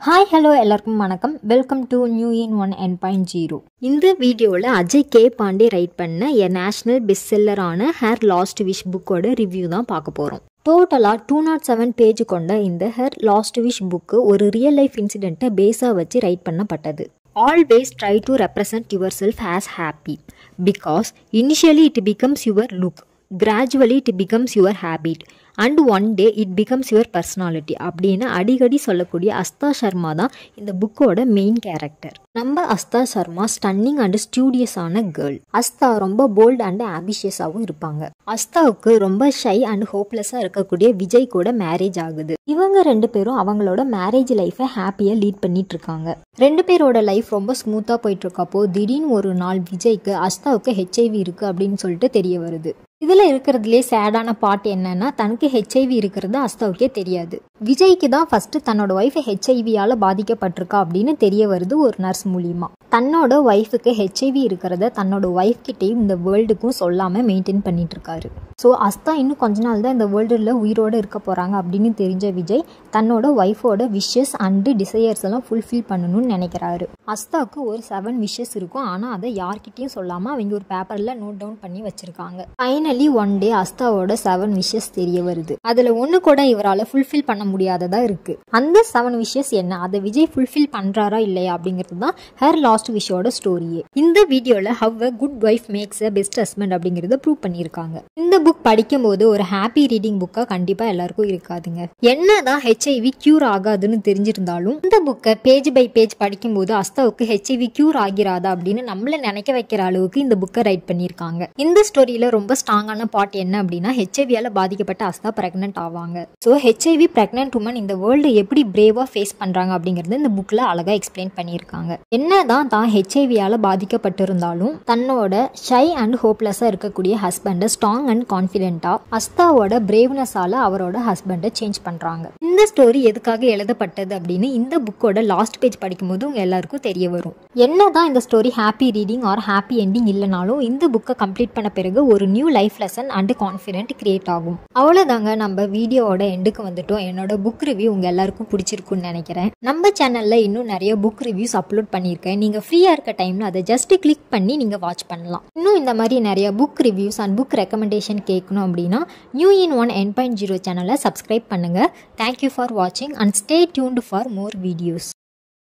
Hi hello எல்லாருக்கும் வணக்கம். Welcome to new in one N point zero இந்த வீடியோவில் அஜய் கே பாண்டே ரைட் பண்ண எ நேஷனல் பெஸ்ட் செல்லரான ஹேர் லாஸ்ட் விஷ் புக்கோட ரிவ்யூ தான் பார்க்க போகிறோம் டோட்டலாக டூ நாட் செவன் பேஜ் கொண்ட இந்த ஹேர் லாஸ்ட் விஷ் புக்கு ஒரு ரியல் லைஃப் இன்சிடெண்ட்டை பேஸாக வச்சு ரைட் பண்ணப்பட்டது. Always try to represent yourself as happy because initially it becomes your look gradually it becomes your habit and one day it becomes your personality அப்படின்னு அடிக்கடி சொல்லக்கூடிய அஸ்தா சர்மா தான் இந்த புக்கோட மெயின் கேரக்டர் நம்ம அஸ்தா சர்மா ஸ்டன்னிங் அண்ட் ஸ்டூடியஸான கேர்ள் அஸ்தா ரொம்ப போல்ட் அண்ட் ஆம்பிஷியஸாகவும் இருப்பாங்க. அஸ்தாவுக்கு ரொம்ப ஷை அண்ட் ஹோப்லெஸ்ஸாக இருக்கக்கூடிய விஜய் கூட மேரேஜ் ஆகுது. இவங்க ரெண்டு பேரும் அவங்களோட மேரேஜ் லைஃப்பை ஹாப்பியாக லீட் பண்ணிட்டு இருக்காங்க. ரெண்டு பேரோட லைஃப் ரொம்ப ஸ்மூத்தாக போயிட்டு இருக்கப்போ திடீர்னு ஒரு நாள் விஜய்க்கு அஸ்தாவுக்கு ஹெச்ஐவி இருக்கு அப்படின்னு சொல்லிட்டு தெரிய வருது. இதில் இருக்கிறதுலே சேடான பாட் என்னன்னா தனக்கு ஹெச்ஐவி இருக்கிறது அஸ்தாவுக்கே தெரியாது. விஜய்க்கு தான் ஃபர்ஸ்ட் தன்னோட ஒய்ஃப் ஹெச்ஐவியால் பாதிக்கப்பட்டிருக்கா அப்படின்னு தெரிய வருது ஒரு நர்ஸ் மூலியமா. தன்னோட ஒய்ஃபுக்கு ஹெச்ஐவி இருக்கிறத தன்னோட ஒய்ஃப் கிட்டேயும் இந்த வேர்ல்டுக்கும் சொல்லாமல் மெயின்டைன் பண்ணிட்டு இருக்காரு. ஸோ அஸ்தா இன்னும் கொஞ்ச நாள் தான் இந்த வேர்ல்டில் உயிரோடு இருக்க போகிறாங்க அப்படின்னு தெரிஞ்ச விஜய் தன்னோட ஒய்ஃபோட விஷஸ் அண்டு டிசையர்ஸ் எல்லாம் ஃபுல்ஃபில் பண்ணணும்னு நினைக்கிறாரு. அஸ்தாவுக்கு ஒரு செவன் விஷஸ் இருக்கும். ஆனால் அதை யார்கிட்டையும் சொல்லாமல் அவங்க ஒரு பேப்பரில் நோட் டவுன் பண்ணி வச்சுருக்காங்க. ஃபைனல் ஒன் டே அஸ்தாவோட செவன் விஷஸ் தெரிய வருது. அதில் ஒன்று கூட இவரால் ஃபுல்ஃபில் பண்ண முடியாததா இருக்கு. அந்த செவன் விஷஸ் என்ன? அதை விஜய் ஃபுல்ஃபில் பண்றாரா இல்லையா அப்படிங்கிறது தான் ஹேர் லாஸ்ட் விஷயோட ஸ்டோரியே இந்த வீடியோவில் how a good wife makes a best husband அப்படிங்கறத ப்ரூவ் பண்ணியிருக்காங்க. இந்த புக் படிக்கும் போது ஒரு ஹாப்பி ரீடிங் புக்கா கண்டிப்பாக எல்லாருக்கும் இருக்காதுங்க. என்னதான் ஹெச்ஐவி க்யூர் ஆகாதுன்னு தெரிஞ்சிருந்தாலும் இந்த புக்கை பேஜ் பை பேஜ் படிக்கும்போது அஸ்தாவுக்கு ஹெச்ஐவி க்யூர் ஆகிறாதா அப்படின்னு நம்மள நினைக்க வைக்கிற அளவுக்கு இந்த புக்கை ரைட் பண்ணியிருக்காங்க. இந்த ஸ்டோரியில ரொம்ப ஸ்ட்ராங்கான பாட் என்ன அப்படின்னா ஹெச்ஐவியால் பாதிக்கப்பட்ட அஸ்தா பிரெக்னென்ட் ஆவாங்க. ஸோ ஹெச்ஐவி பிரெக்னென்ட் உமன் இந்த வேர்ல்டு எப்படி பிரேவாக ஃபேஸ் பண்ணுறாங்க அப்படிங்கிறது இந்த புக்கில் அழகாக எக்ஸ்பிளைன் பண்ணியிருக்காங்க. என்னதான் தான் ஹெச்ஐவியால் பாதிக்கப்பட்டிருந்தாலும் தன்னோட ஷை அண்ட் ஹோப்லெஸ்ஸாக இருக்கக்கூடிய ஹஸ்பண்டை ஸ்ட்ராங் அண்ட் கான்ஃபிடென்ட்டாக அஸ்தாவோட பிரேவ்னஸால் அவரோட ஹஸ்பண்டை சேஞ்ச் பண்ணுறாங்க இந்த ஸ்டோரி எதுக்காக எழுதப்பட்டது அப்படின்னு இந்த புக்கோட லாஸ்ட் பேஜ் படிக்கும்போது உங்கள் எல்லாருக்கும் தெரிய வரும். என்னதான் இந்த story happy reading or happy ending இல்லைனாலும் இந்த புக்கை கம்ப்ளீட் பண்ண பிறகு ஒரு new life lesson and confident create ஆகும். அவ்வளோதாங்க நம்ம வீடியோவோட எண்டுக்கு வந்துட்டோம். என்னோட புக் ரிவ்யூ உங்கள் எல்லாருக்கும் பிடிச்சிருக்குன்னு நினைக்கிறேன். நம்ம சேனலில் இன்னும் நிறைய புக் ரிவ்யூஸ் அப்லோட் பண்ணியிருக்கேன். நீங்கள் ஃப்ரீயாக இருக்க டைமில் அதை ஜஸ்ட் கிளிக் பண்ணி நீங்கள் வாட்ச் பண்ணலாம். இன்னும் இந்த மாதிரி நிறைய book reviews and book recommendation கேட்கணும் அப்படின்னா new in one N point zero சேனலை சப்ஸ்கிரைப் பண்ணுங்கள் thank you for watching and stay tuned for more videos.